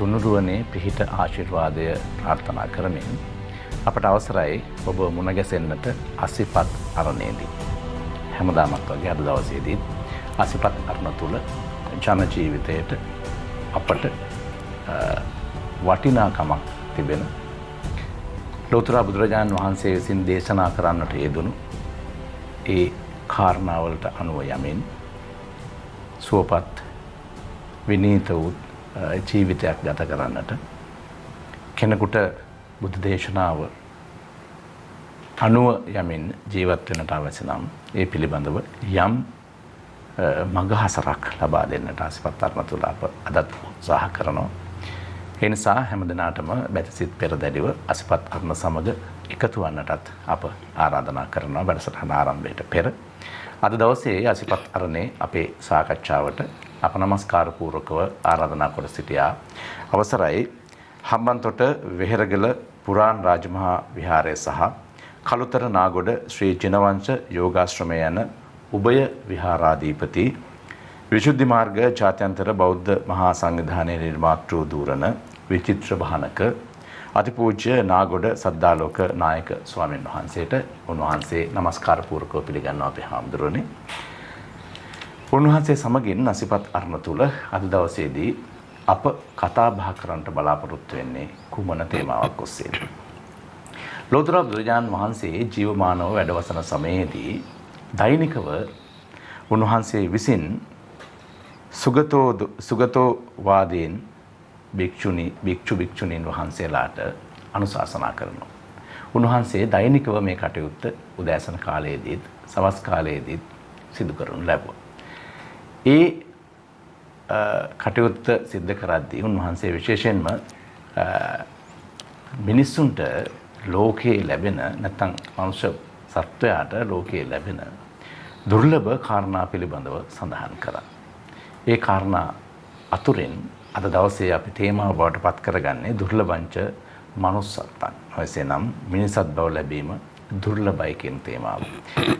තුනුරුවනේ පිහිට ආශිර්වාදය ප්‍රාර්ථනා කරමින් අපට අවසරයි ඔබ මුණගැසෙන්න්නට අසිපත් අරණේදී. හැමදාමත් වගේ අද දවසේදී අසිපත් අරණ තුළ ජනජීවිතයට අපට වටිනාකමක් තිබෙන ලෝතුරා බුදුරජාණන් වහන්සේ විසින් දේශනා කරන්නට යෙදුණු ඒ කාරණාවලට අනුව යමින් සුවපත් විනීත වූ ජීවිතයක් ගත කරන්නට කෙනෙකුට බුද්ධ දේශනාව අනුව යමින් ජීවත් වෙනට අවැසි නම් ඒ පිළිබඳව යම් මගහසරක් ලබා දෙන්නට ආසිපත්තරන තුළ අප අදත් උත්සාහ කරනවා. එනිසා හැම දෙනාටම බැතිසිත් පෙර දැඩිව අසිපත් අරණ සමඟ එකතු වන්නටත් අප ආරාධනා කරනවා වැඩසටහන ආරම්භයට පෙර. අද දවසේ අසිපත් අරණේ අපේ සාකච්ඡාවට අප නමස්කාරපූර්වකව ආරාධනා කොට සිටියා. අවසරයි හම්බන්තොට වෙහෙරගල පුරාන් රාජමහා විහාරය සහ කළුතර නාගොඩ ශ්‍රී ජිනවංශ යෝගාශ්‍රමය යන උභය විහාරාධීපති විශුද්ධි මාර්ග ජාත්‍යන්තර බෞද්ධ මහා සංවිධානය නිර්මාතෘ දූරණ විචිත්‍ර භානක අතිපූජ්‍ය නාගොඩ සද්දාලෝක නායක ස්වාමීන් වහන්සේට උන්වහන්සේ නමස්කාරපූර්කව පිළිගන්නවා අපේ හාමුදුරුවනේ. උන්වහන්සේ සමගින් නසිපත් අරණ තුළ අද දවසේදී අප කතා බහ කරන්නට බලාපොරොත්තු වෙන්නේ කුමන තේමාවක් ඔස්සේද. ලෝතර බුදුරජාණන් වහන්සේ ජීවමානව වැඩවසන සමයේදී දෛනිකව උන්වහන්සේ විසින් සුගතෝවාදයෙන් භික්‍ෂුණි භික්‍ෂු භික්‍ෂුණීන් වහන්සේලාට අනුශාසනා කරනවා. උන්වහන්සේ දෛනිකව මේ කටයුත්ත උදෑසන කාලයේදීත් සවස් කාලයේදීත් සිදු කරනු ලැබුව. ඒ කටයුත්ත සිද්ධ කරද්දී උන්වහන්සේ විශේෂයෙන්ම මිනිස්සුන්ට ලෝකයේ ලැබෙන නැත්තං මනුෂ්‍ය සත්වයාට ලෝකයේ ලැබෙන දුර්ලභ කාරණා පිළිබඳව සඳහන් කරා. ඒ කාරණා අතුරෙන් අද දවසේ අපි තේමාව බවට පත් කරගන්නේ දුර්ලභංච මනුස්සත්තන්. ඔයසේ නම් මිනිසත් බව ලැබීම දුර්ලභයි කියන තේමාව.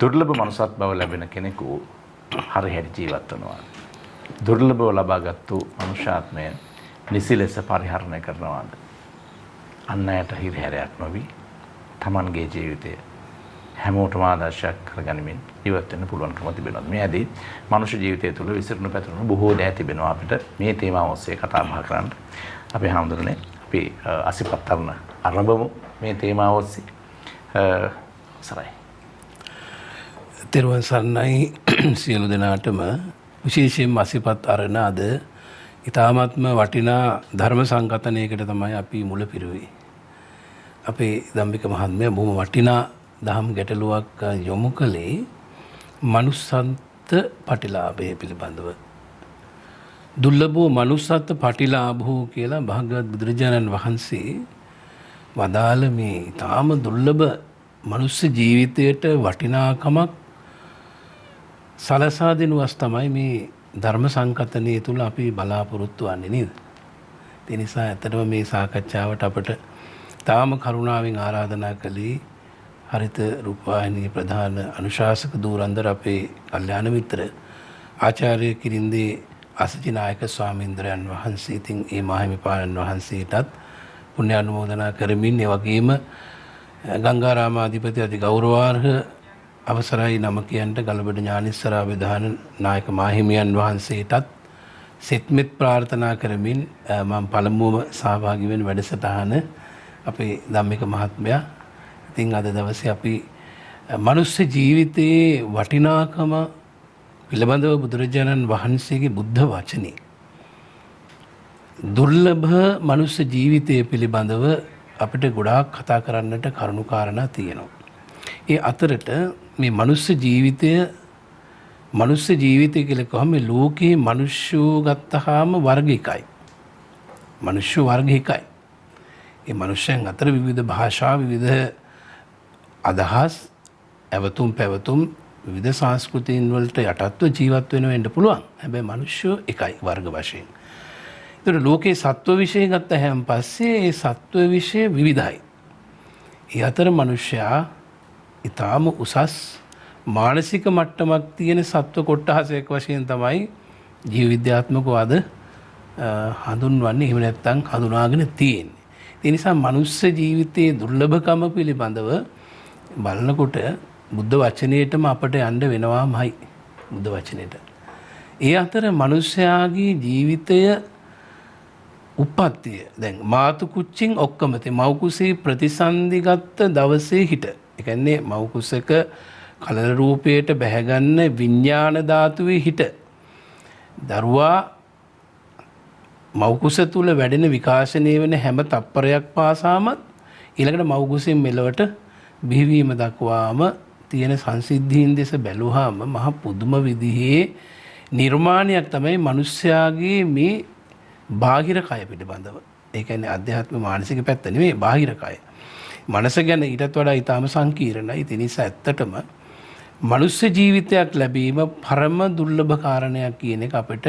දුර්ලභ මනුසත් බව ලැබෙන කෙනෙකු හරි හැඩි ජීවත් වනවා. දුර්ලභව ලබාගත්තු මනුෂ්‍යාත්මය නිසි ලෙස පරිහරණය කරනවාද. අන්න අයට හිරිහැරයක් නොවී තමන්ගේ ජීවිතය හැමෝටම ආදර්ශයක් කරගනිමින් ඉවත්වන්න පුළුවන්කම තිබෙනවා මේ ඇදී මනුෂ්‍ය ජීවිතය තුළ විසිරුණු පැතුරුණු බොහෝ දෑ තිබෙනවා අපිට මේ තේමාව ඔස්සේ කතා බහ කරන්න අපි හාමුදුරනේ අපි අසිපත්තරන අරඹමු මේ තේමාව ඔස්සේ සරයි. තෙරුවන් සන්නයි සියලු දෙනාටම විශේෂයෙන් අසිපත් අරණ අද ඉතාමත්ම වටිනා ධර්ම සංකතනයකට තමයි අපි මුල පිරුවේ. අපේ දම්භික මහත්මය බොහොම වටිනා දහම් ගැටලුවක් යොමු කළේ මනුස්සන්ත පටිලාභය පිළිබඳව. දුල්ලබෝ මනුස්සත්ත පටිලාභූ කියලා භාගවත් බුදුරජාණන් වහන්සේ වදාළ මේ තාම දුල්ලභ මනුස්ස ජීවිතයට වටිනාකමක් සලසා දෙනුවස් තමයි මේ ධර්ම සංකතනය තුළ අපි බලාපොරොත්තු වන්නේ නේද. තිනිසා ඇතටම මේ සාකච්ඡාවට අපට තාම කරුණාවෙන් ආරාධනා කළේ හරිත රූපවාහිනී ප්‍රධාන අනුශාසක දූරන්දර අපේ කල්්‍යාන මිත්‍ර ආචාරය කිරින්දේ අසජිනායක ස්වාමීන්ද්‍රයන් වහන්සේ ඉතින් ඒ මහිමිපාණන් වහන්සේටත් පුුණ්‍ය අනුමෝදනා කරමින් එවගේම ගංගාරාමාධිපති අති ගෞරවාර්හ අවසරයි නම කියන්ට ගලබට ඥානිස්සරා විධාන නායක මාහිමියන් වහන්සේටත් සෙත්මෙත් ප්‍රාර්ථනා කරමින් මං පළමුුවම සහභාගිවෙන් වැඩසටහන අපේ දම්මික මහත්මයා ඉතිං අද දවස අපි මනුස්ස ජීවිතයේ වටිනාකම පිළබඳව බුදුරජාණන් වහන්සේගේ බුද්ධ වචනය. දුර්ලභ මනුස්ස ජීවිතය පිළිබඳව අපිට ගොඩාක් කතා කරන්නට කරුණුකාරණා තියෙනවා. ඒ අතරට මේ මනුස්ස ජීවිතය මනුස්ස ජීවිතය කලෙකොහම ලෝකයේ මනුෂ්‍යෝ ගත්තහාම වර්ගිකයි. මනුෂ්‍ය වර්ගහිකයි. ඒ මනුෂ්‍යයන් අතර විවිධ භාෂා විවිධ අදහස් ඇවතුම් පැවතුම් විධ සංස්කෘතින් වලට යටත්ව ජීවත් වෙනවෙන්ට පුළුවන් හැබැ මනුෂ්‍යෝ එකයි වර්ග වශයෙන්. තර ලෝකයේ සත්ව විෂය ගත්ත හැම් පස්සේ ඒ සත්ව විෂය විවිධයි. ඒ අතර මනුෂ්‍යයා ඉතාම උසස් මානසික මට්ටමක් තියෙන සත්ව කොට්ටහසයක් වශයෙන් තමයි ජීවිද්‍යාත්මක අද හඳුන්වන්නේ එහෙම නැත්නම් හඳුනාගෙන තියෙන්නේ. ඒ නිසා මනුස්ස ජීවිතයේ දුර්ලභකම පිළිබඳව බලනකොට බුද්ධ වචනයටම අපට යන්න වෙනවාමයි බුද්ධ වචනයට. ඒ අතර මනුෂ්‍යයාගේ ජීවිතය උපත්තිය දැන් මාතු කුච්චින් ඔක්කොමති මවකුසේ ප්‍රතිසන්ධිගත්ත දවසේ හිට එකන්නේ මවකුසක කලර රූපයට බැහැගන්න විඤ්ඥාන ධාතුවේ හිට දරුවා මවකුස තුළ වැඩෙන විකාශනය වෙන හැම තප්පරයක් පාසාමත් ඉළඟට මවකුසින් මෙලවට බිහිවීම දක්වාම තියෙන සංසිද්ධීන් දෙස බැලුහාම මහ පුදුම විදිහේ නිර්මාණයක් තමයි මනුෂ්‍යයාගේ මේ බාහිර කය පිළිබඳව. ඒකැන අධ්‍යාත්ම මානසික පැත්ත නෙවේ බාහිරකය. මනස ගැන ඊටත් වඩා ඉතාම සංකීරණයි තිනිසා ඇත්තටම මනුස්්‍ය ජීවිතයක් ලැබීම පරම දුර්ලභ කාරණයක් කියන එක අපට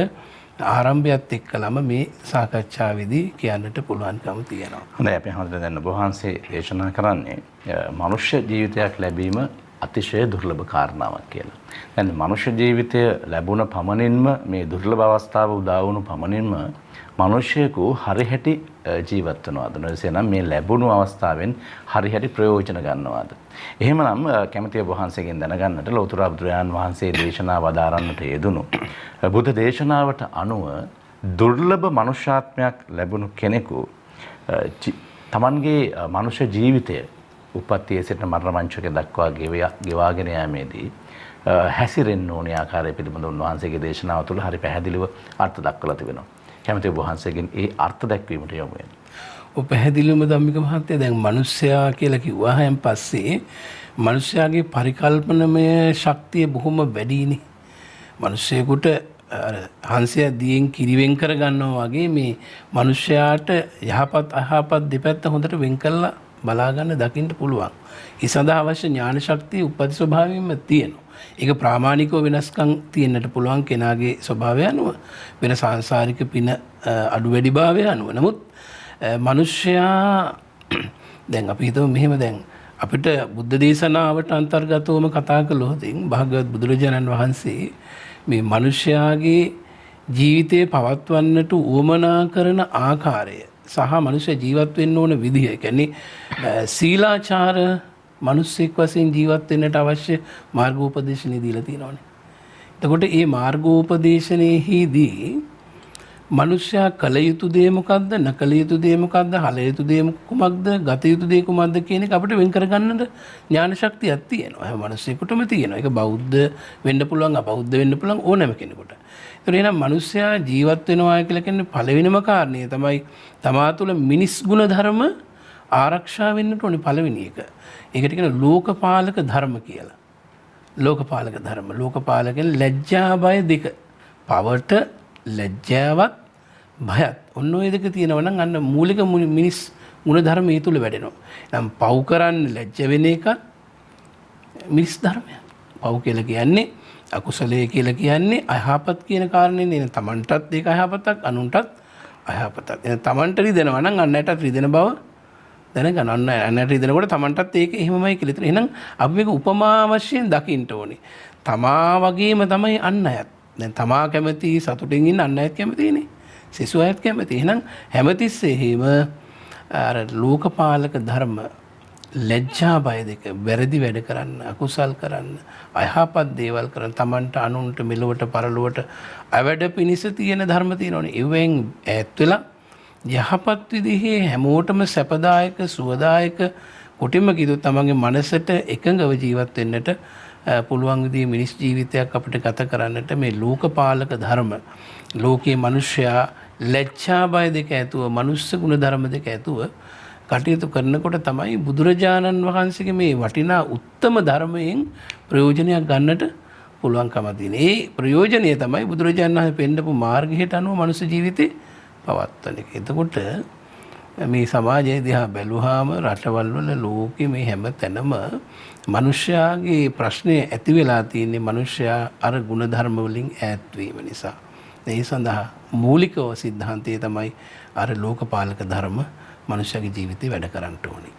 ආරම්භයත් එක්කලම මේ සාකච්ඡාවේදී කියන්නට පුළුවන්කම තියෙනවා. හොඳ අප හොඳ දැන්න බහන්සේ දේශනා කරන්නේ මනුෂ්‍ය ජීවිතයක් ලැබීම අතිශය දුර්ලභ කාරණාවක් කියලා. දැන් මනුෂ්‍ය ජීවිතය ලැබුණ පමණින්ම මේ දුර්ලභ අවස්ථාව උදාවුණු පමණින්ම මනුෂ්‍යයකු හරිහැටි ජීවත් වනවාද නොයසේනම් මේ ලැබුණු අවස්ථාවෙන් හරිහැටි ප්‍රයෝජන ගන්නවාද. එහෙමනම් කැමතිය වහන්සේගෙන් දැනගන්නට ලෝතුර බුදුරජාන් වහන්සේ දේශනා වදාරන්නට යෙදුණු. බුද්ධ දේශනාවට අනුව දුර්ලභ මනුෂ්‍යාත්මයක් ලැබුණු කෙනෙකු තමන්ගේ මනුෂ්‍ය ජීවිතය උපත්තිය සිට මරණ මංචක දක්වා ගෙවාගෙන යාමේදී හැසිරෙන් ඕන ආකාරය පිළිබඳ උන්වහන්සේගේ දේශනාව තුළ හරි පැහැදිලිව අර්ථ දක්වලා තිබෙනවා. කැමති වහන්සේගෙන් ඒ අර්ථ දැක්වීමට යොමු වෙනවා. ඔය පැහැදිලිවම ධම්මික මහත්තයා දැන් මිනිස්සයා කියලා කිව්වහයන් පස්සේ මිනිස්යාගේ පරිකල්පනමය ශක්තිය බොහොම වැඩිනේ. මිනිස්සෙකුට හංසය දියෙන් කිරිවෙන් කර ගන්නවා වගේ මේ මිනිස්යාට යහපත් අයහපත් දෙපැත්ත හොඳට වෙන් කළා බලාගන්න දකින්න පුළුවන්. ඒ සඳහා අවශ්‍ය ඥාන ශක්තිය උපති ස්වභාවයෙන්ම තියෙනවා. ඒක ප්‍රාමාණිකව වෙනස්කම් තියෙන්නට පුළුවන් කෙනාගේ ස්වභාවය අනුව වෙන සංසාරික පින අඩු වැඩි භාවය අනුව. නමුත් මිනිස්සයා දැන් අපි හිතමු මෙහෙම දැන් අපිට බුද්ධ දේශනාවට අන්තර්ගතවම කතා කළොත් භාගවත් බුදුරජාණන් වහන්සේ මේ මිනිස්යාගේ ජීවිතය පවත්වන්නට උවමනා කරන ආකාරය සහ මනුෂ්‍ය ජීවත් වෙන්න ඕන විදිහ. කියන්නේ සීලාචාර මිනිස්සෙක් වශයෙන් ජීවත් වෙන්නට අවශ්‍ය මාර්ගෝපදේශනය දීලා තියෙනවානේ. එතකොට මේ මාර්ගෝපදේශනයේදී මනුෂ්‍යයා කල යුතු දේ මොකද්ද නකල යුතු දේ මොකද්ද හල යුතු දේ කුමක්ද ගත යුතු දේ කුමක්ද කියන එක අපිට වෙන් කරගන්නට ඥාන ශක්තියක් තියෙනවා. හැම මිනිස්සෙකුටම තියෙනවා. ඒක බෞද්ධ වෙන්න පුළුවන් අපෞද්ධ වෙන්න පුළුවන් ඕනෑම කෙනෙකුට. ඒතර එහෙනම් මිනිස්සයා ජීවත් වෙනවා කියලා කියන්නේ පළවෙනිම කාරණේ තමයි තමා තුළ මිනිස් ගුණ ධර්ම ආරක්ෂා වෙන්නට ඕනේ පළවෙනි එක. ඒකට කියන ලෝකපාලක ධර්ම කියලා. ලෝකපාලක ධර්ම. ලෝකපාලක ලැජ්ජා බය දෙක. පවට ලැජ්ජාවත් භයත් ඔන්න ඔය දෙක තියෙනවා නම් අන්න මූලික මිනිස් ගුණ ධර්ම ඒ තුල වැඩෙනවා. නම් පව් කරන්න ලැජ්ජ වෙන එක මිනිස් ධර්මයක්. පව් කියලා කියන්නේ අකුසලයේ කියලා කියන්නේ අයහපත් කියන කාරණේ නේ. තමන්ටත් ඒක අයහපතක් අනුන්ටත් අයහපතක්. එහෙනම් තමන්ට රිදෙනවා නම් අන්නයටත් රිදෙන බව දැනගන්න අන්න අන්නට රිදෙනකොට තමන්ටත් ඒක එහෙමමයි කියලා. ඒතර එහෙනම් අපි මේක උපමා වශයෙන් දකින්න ඕනේ. තමා වගේම තමයි අන්න අයත්. දැන් තමා කැමති සතුටින් ඉන්න අන්න අයත් කැමතිනේ. සිසු අයත් කැමති. එහෙනම් හැමතිස්සේ එහෙම අර ලෝකපාලක ධර්ම ලැජ්ජා බය දෙක වැරදි වැඩ කරන්න අකුසල් කරන්න අයහපත් දේවල් කරන්න තමන්ට අනුන්ට මෙලොවට පරලොවට අවැඩ පිණිස තියෙන ධර්ම තියෙනවනේ එවෙන් ඈත් වෙලා යහපත් විදිහේ හැමෝටම සැපදායක සුවදායක කොටිම කිව්වොත් තමන්ගේ මනසට එකඟව ජීවත් වෙන්නට පුළුවන් විදිහේ මිනිස් ජීවිතයක් අපිට ගත කරන්නට මේ ලෝකපාලක ධර්ම ලෝකයේ මිනිසයා ලැජ්ජා බය දෙක ඇතුව මනුස්ස ගුණ ධර්ම දෙක ඇතුව කටයුතු කරනකොට තමයි බුදුරජාණන් වහන්සේගේ මේ වටිනා උත්තම ධර්මයෙන් ප්‍රයෝජනයක් ගන්නට පුළුවන්කම තියෙන. ඒ ප්‍රයෝජනය තමයි බුදුරජාණන් වහන්සේ පෙන්නපු මාර්ගයට අනුව මනුස්ස ජීවිතේ පවත්වන එක. එතකොට මේ සමාජය දිහා බැලුහාම රටවල් වල ලෝකෙ මේ හැම තැනම මනුෂ්‍යයාගේ ප්‍රශ්නය ඇති වෙලා තියන්නේ මනුෂ්‍යයා අර ගුණධර්ම වලින් ඈත්වීම නිසා. ඒ සඳහා මූලිකව සිද්ධාන්තයේ තමයි අර ලෝකපාලක ධර්ම මනුෂ්‍යගේ ජීවිතේ වැඩ කරන්න ඕනේ.